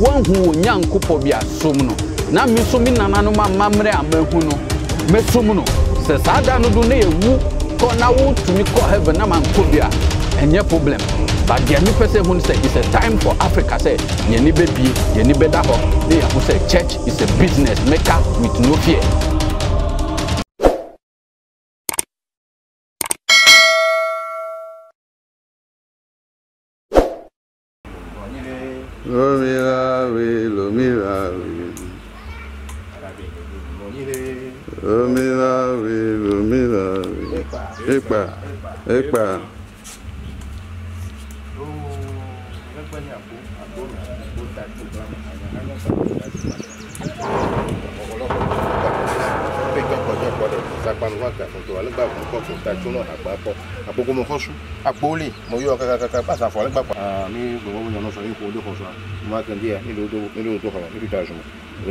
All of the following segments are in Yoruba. wɔnhu onyankopɔ bi asom no na me nso me nananom amammerɛ amahu no mɛsom no sɛ saa da no do na yɛwu kɔ na wotumi kɔ heaven na mankɔ bi a ɛnyɛ problem but deɛ mepɛ sɛ hu no sɛ is a time for africa sɛ yɛni bɛbie yɛni bɛda hɔ ne yɛho sɛ church is a business maker with no fear Omirawe lomirawe. Omirawe lomirawe. Ipa ipa. Ọ̀pọ̀lọpọ̀ ló ń gbàgbọ́ gbọdọ̀ sapanu wákà fún tòwá lọ́gbà fún kọ́ fún tajúnà àgbàpọ̀ àgbogbo mo kọ́ sún àpòólè mo yọ kàkàkàkà pàṣà fún ọlọ́gbà pa. Ah, mi gbogbo mo yànnà sọ yìí kò ó dókò sọ mo máa kẹ́ndé yà nílùú tó kọ̀ níbi tá a sùn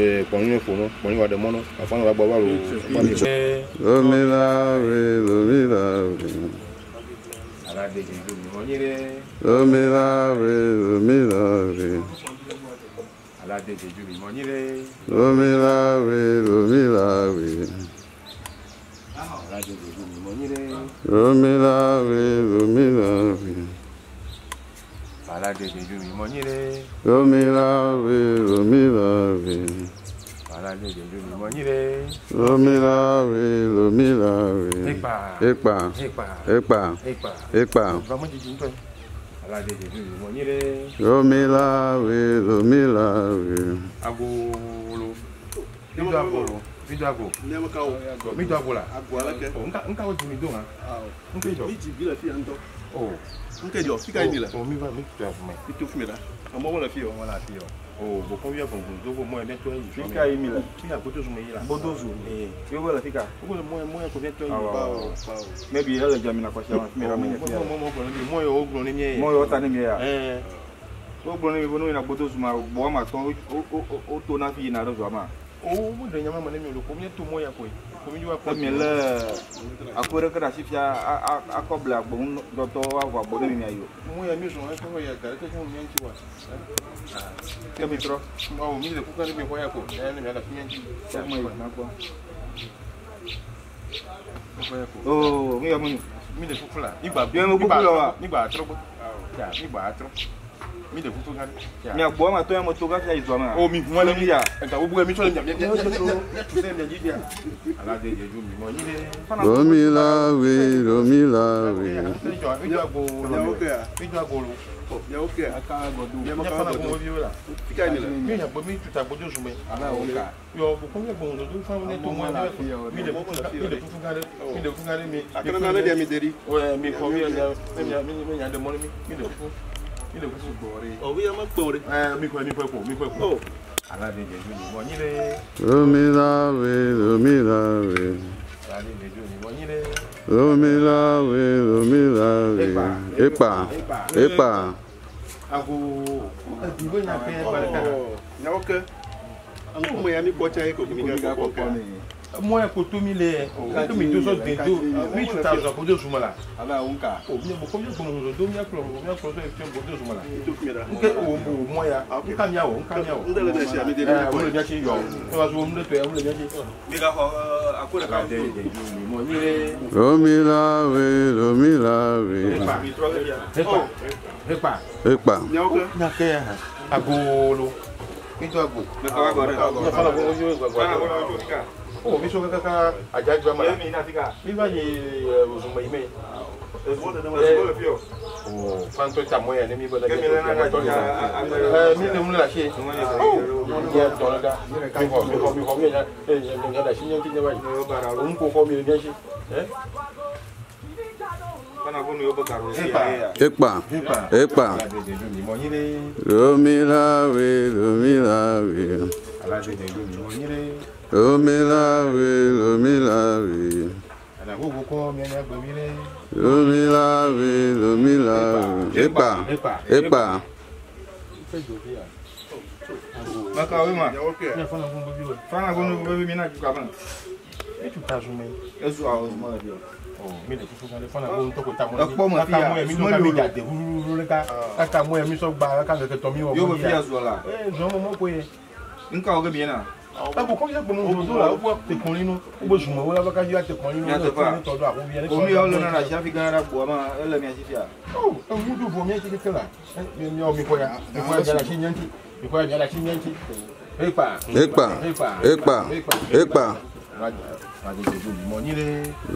eh, pọ̀nyí ní fòun pọ̀nyí wà dé mọ́nà àfọ̀nà wà gbọ́ wà lóò. lómi láre lómi láre. lómi láre lómi láre. lómi láre lómi Romilave, Romilave. Romilave, Romilave. Epa. Epa. Epa. Epa. Epa. Romilave, Romilave. Agolo. Bíjọ́ agolo. Bíjọ́ agolo. Bíjọ́ agolo. Agolo alakẹ́. Nka o ti mi dùn wa. Nka ìjọ. Bíjì bí la fi hàn tọ́. oh mke jɔ oh, f'i ka ɲini oh, la o oh, mi ba mi tu ya kuma i tu fumi ah, eh. la a mɔgɔ la fiyɔ mɔgɔ la fiyɔ o bɔn kɔmi i y'a fɔ ko zogo mɔyɛ ne tɔn yi f'i ka yi mi la f'i ka boto zuma yi la boto zu ee f'i ko la f'i ka o ko mɔyɛ mɔyɛ ko ne tɔn yi bawo bawo mɛ bi yɛrɛ jamina kɔsɛbɛ ma fimi la mɛ ɲɛfɛ mɔgɔ mɔgɔ kɔni bi mɔyɛ o gulɔ ni miɛ ye mɔyɛ o ta ni miɛ ya ɛɛ o gulɔ ni miɛ ko n'o yɛrɛ boto zuma bɔgɔ ma tɔn o to n'a f'i ɲɛna a dɔ zɔn a ma o mo dɛ ɲama ma ne mi o ko n ye to mɔyɛ koyi emi lé akóɖe kɖe asi fia akɔ ble agbo ŋu dɔdɔ awɔ agbo ɖe mimia yi o. mu ya mi zɔn ɛfɛ ya gari kɛ kɛmu miɛnti wa. kɛ mi trɔ. awo mi le kuka ne bɛ hɔ ya ko ɛɛ ne bɛ ala fi miɛnti. sɛ mo yi na gbɔ. ooo mi ya mo yi. mi le kuku la. igba bi igba trɔ gbɔ. igba trɔ gbɔ mi de ma to ya mo photographe ya izwa ma o mi fun wala mi ya e ta bubu mi to le mi ala de je ju mi mo ni de romi la we romi la we mi agbo lo mi agbo lo ya oke aka godu ya ma ka godu mi ola tika ni la mi ya bo mi tuta godu ju me ala o ka yo bo ko ya bo no do fa ne to mo na mi de ko mi de photographe mi de photographe mi akana na le de mi deri o mi ko mi ya mi ya mi ya de mo mi mi de photographe ile ko su gbore o wi ma gbore eh mi ko mi ko mi ko o ala de je ju ni mo yin re rumila we rumila we ala de ju ni moi ko tomi oh, oh, oh, ah, euh, le tomi doso dendo mi tuta zo ko doso mala ala o mi bo ko mi ko mo do mi aklo mi aklo so e fe bo doso mala to fi mira nke o mo mo ya nka mi awo nka mi awo ndele de si ami de ko le nyachi yo e wa zo mo le to e mo le nyachi mi ga ho akure ka de de mo ni le romila we romila we hepa hepa hepa nyaoka nyake ya agolo Quem tu agora? Fala, vou hoje eu agora. Oh, mi soka kaka ajajwa mara. Yemi inafika. Biba ye Oh, Lomilare, lomilare. Lomilare, lomilare. Epa, epa. Naka we ma. Fana gono la. Eh, zo mo ẹkùn kún yẹ gbọmọ òdòdó la ó tẹkùn nínú gbogbo wọlé abakajú àtẹkùn nínú lọ sí nítọdọ àwọn obìnrin kan. omi ọlọ náírà ṣáfi gánra bu ọmọ ẹlẹmi àṣìṣe à. ó ewu dùn mi ẹtí kékeré la ẹni ọmọ ìkọyà ìkọyà jara sí yẹntì ìkọyà jara sí yẹntì. ekpa ekpa ekpa ekpa.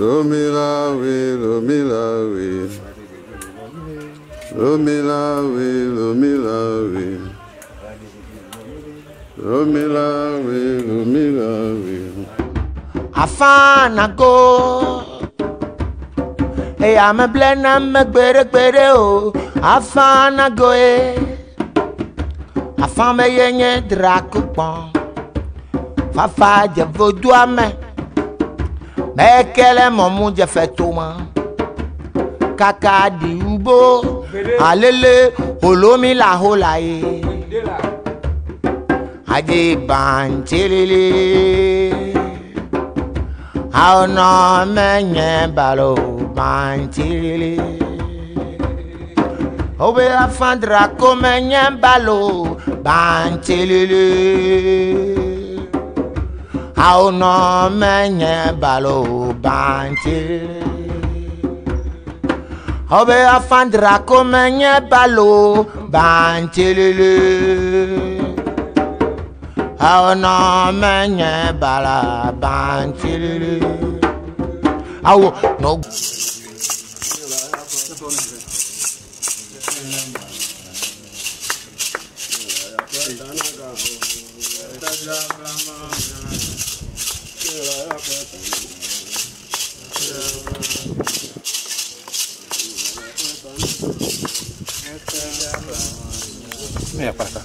lomilawe lomilawe lomilawe lomilawe. Romilare, Romilare. Afana go. Hey, I'm a blend, I'm a gbere gbere o. Afana go e. Afame yenye drakupon. Fafa je vodua me. Mekele momu je fetuma. Kaka di ubo. Alele, olomi la hola e ajé bàǹtìrìlì àwọnà mẹ́yẹn balò bàǹtìrìlì òbí afandra kó mẹ́yẹn balò bàǹtìrìlì àwọnà mẹ́yẹn balò bàǹtìrìlì òbí afandra kó mẹ́yẹn balo bàǹtìrìlì. Ao nome é bala bantiriri. Awo no. para cá.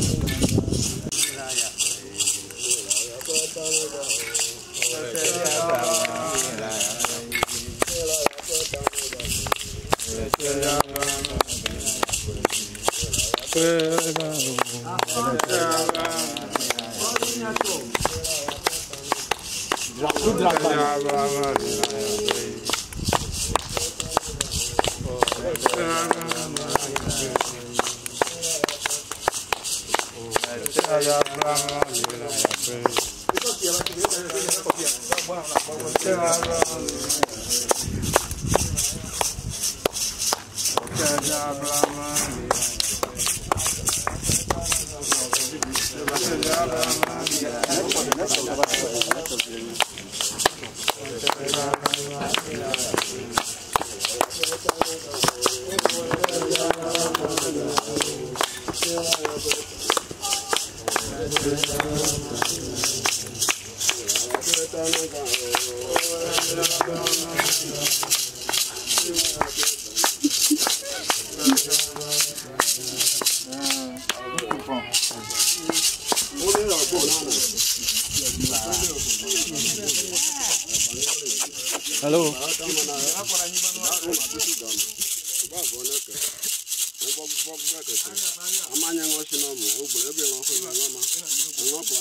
Brahma Hello. amanya ṅụchi n'ọmụ ogbere ebe ọhụrụ anwama anwapụ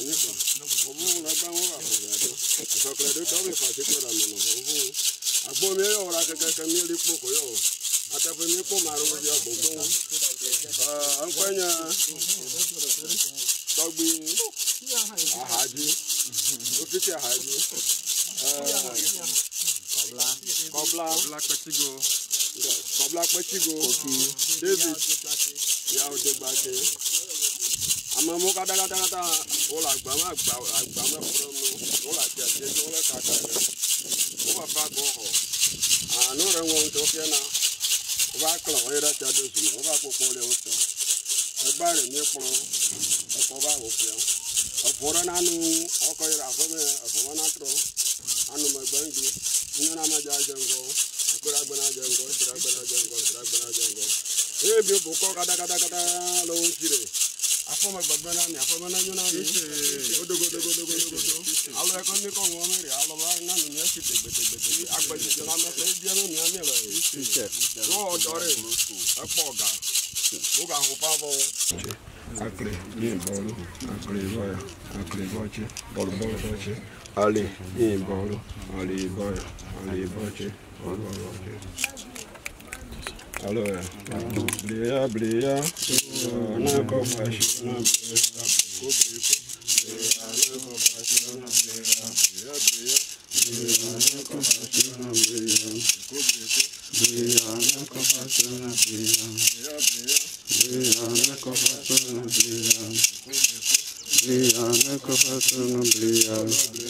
anyịkpa ọbụrụ ka Kobla. Kobla. Kobla Kwetigo. Yeah. Kobla Kwetigo. David. ya òde gbàgbé. Àmọ́ mú ká dáradára ó là gbà má gbà àgbà má fúnra mu. Ó là jẹ àti ẹjọ́ rẹ̀ kàkà rẹ̀. Ó wà fà gbọ́ họ. Àánú rẹ̀ wọ́n tó fẹ́ na. Ó bá kọ̀ ọ́ yẹ́rẹ́ tí a dé zùmọ̀. Ó bá kókó lé o tán. Ẹgbà rẹ̀ mi kpọ́n. Ẹkọ bá wò fẹ́. Ẹ̀fọ́ rẹ̀ nánu ọkọ̀ yẹrẹ àfọ́ mi ẹ̀fọ́ mọ́ nátrọ̀. Anumẹ̀gbẹ́ ń gbé nyɔnamaja dze ŋgɔ akpɛlagbɛna dze ŋgɔ siragbɛna dze ŋgɔ siragbɛna dze ŋgɔ eye mi bo kɔ katakatakata le wo ŋuti ɖe afɔme gbagbɛna mi afɔme na nyɔna mi odogodogodogodogodo alo yɛ kɔ mi kɔ ŋɔ mi ri alɔ ba na nu mi esi tegbetegbe agbɛdzidze la mɛsɛ ebia mi nua mi lɛ wo ɔdɔ bɔlu tse bɔlu bɔlu tse. Ali, embora, ali vai, ali bate, Alô, brilha, brilha, na compaixão, na brilha, cobrico, brilha, na compaixão, na brilha, brilha, brilha, na compaixão, na brilha, cobrico, brilha, na compaixão, na brilha, brilha, na compaixão, na brilha, brilha, na compaixão, na brilha,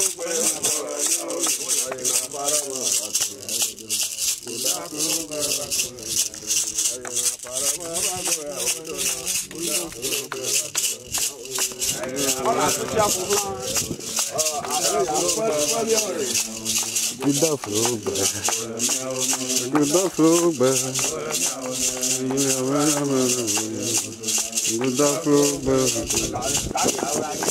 Good afternoon, good afternoon, good afternoon, flow back.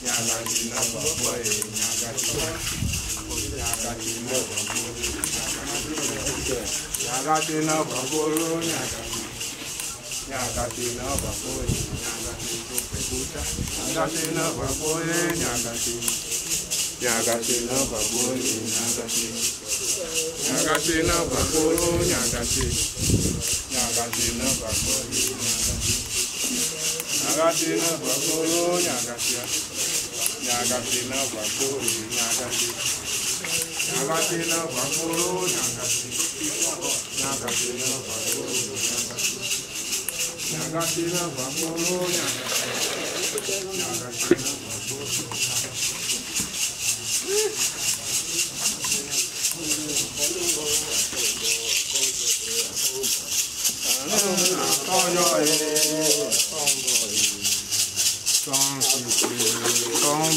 yagadina baboro nyagadina baboye nyagadinupeguta yagadina baboye nyagadina nyagadina baboye nyagadina nyagadina baboro nyagadina nyagadina baboye nyagadina nyagadina baboro nyagadina nagatina bhakuri nagatina bhakuru nagatina bhakuru nagatina bhakuru nagatina bhakuru nagatina ìrìn.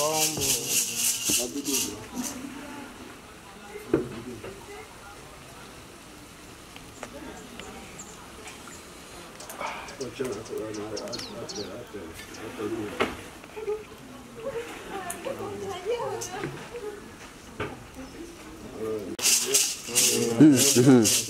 嗯嗯。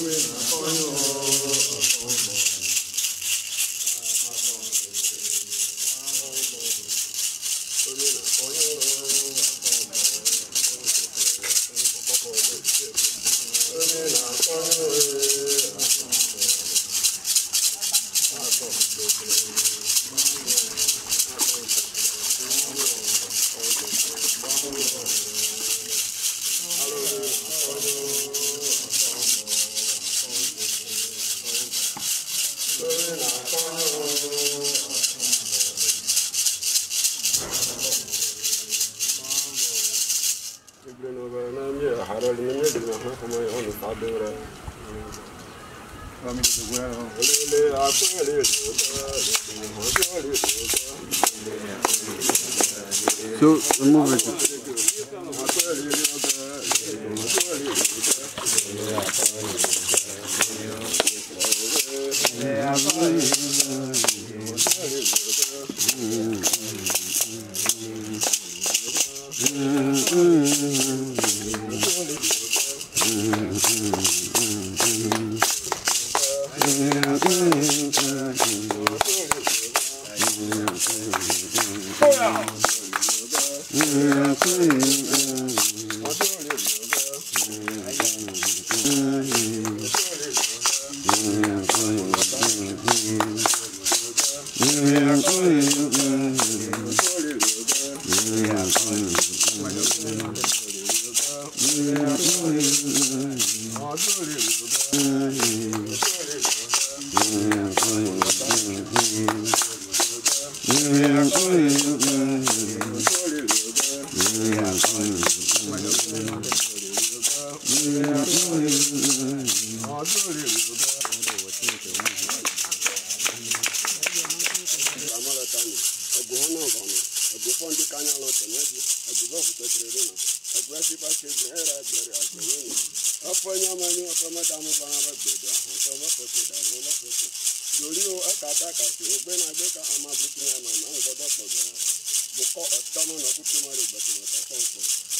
そういうの。So remove it. Yeah, ọ̀tọ́mọ̀nà kúkú mọ́rẹ̀ ìgbàtí wọn tàkọ́ ọ̀pọ̀.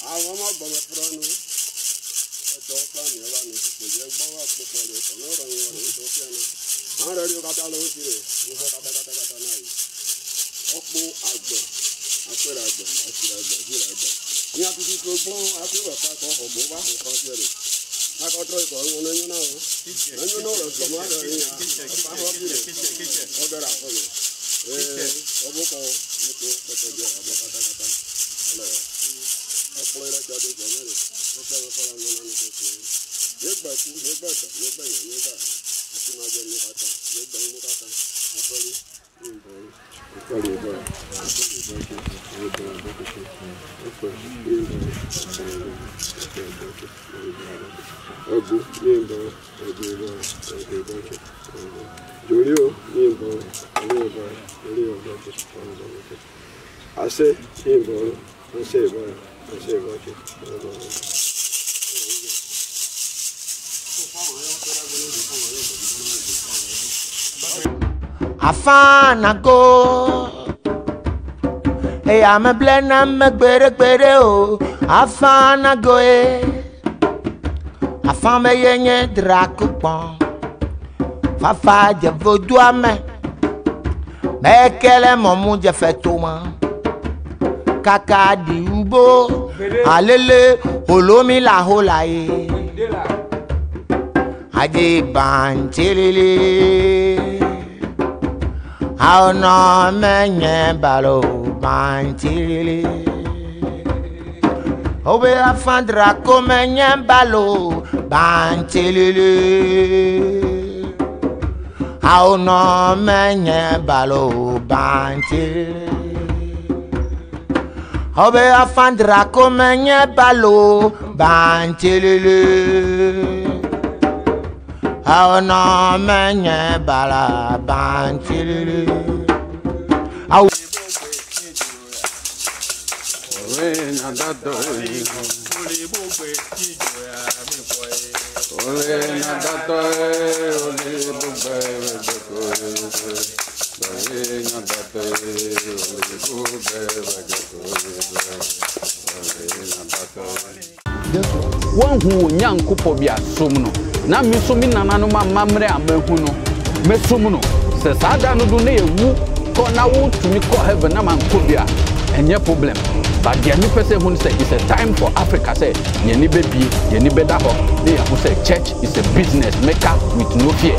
àwọn ọmọ gbọmọ fúnra nu ẹtọ pàmì ọba mi kò jẹ gbọwọ àpòpọ rẹ tọ náà rọrùn wọn rẹ tó fẹ nu àwọn rẹ rí kata lọ sí rẹ wọn fẹ kata kata kata náà yìí ọ̀pọ̀ àgbẹ̀ apẹrẹ àgbẹ̀ àtìrẹ àgbẹ̀ àtìrẹ àgbẹ̀ ní atutu tó gbọn apẹrẹ kakọ ọgbọn bá nǹkan fẹ rẹ kakọtọ ikọ ọhún ọ̀nà ẹ̀yìn náà wọn ẹ̀yìn náà rẹ sọmọ àdàrin yà ọ̀pá ọ̀bì rẹ. pọ́n ẹlẹ́jà tó jẹ́ mẹ́rin wọ́n fẹ́ wọn fọ́ra nínú lánàá tó fi ẹ̀ nígbà tí nígbà tà nígbà yẹn nígbà àti máa jẹ nípa ta nígbà yẹn nípa ta àfẹ́rí ìbọ̀rù ìfẹ́rí ìbọ̀rù ìfẹ́rí ìbọ̀rù ìbọ̀rù ìbọ̀rù ìfẹ́rí ìbọ̀rù Jòrí o ní ìbọ̀rù, ní ìbọ̀rù, ní ìbọ̀rù, ní ìbọ̀rù, àṣẹ ní ìbọ̀rù go, sei, mano. a sei, mano. Não, não, não. afanago eye eh. ame ble na me gbeɖegbeɖe o afanago ye afame ye nye drakukpɔn fafa dzevodoame mekele mɔmu dzefetome kaka diubo alele olomi lahola ye aje bantelele aona menye balo bantelele obe afandra ko menye balo bantelele aona menye balo bantelele. obe afandra komenye balo banchelele aona menye bala banchelele aw Ole na dato e ole wɔnhu onyankopɔ bi asom no na me nso me nananom amammerɛ amahu no mɛsom no sɛ saa da no do na yɛwu kɔ na wotumi kɔ heaven na mankɔ bi a ɛnyɛ problem but deɛ mepɛ sɛ hu sɛ is a time for africa sɛ yɛni bɛbie yɛni bɛda hɔ ne yɛho sɛ church is a business maker with no fear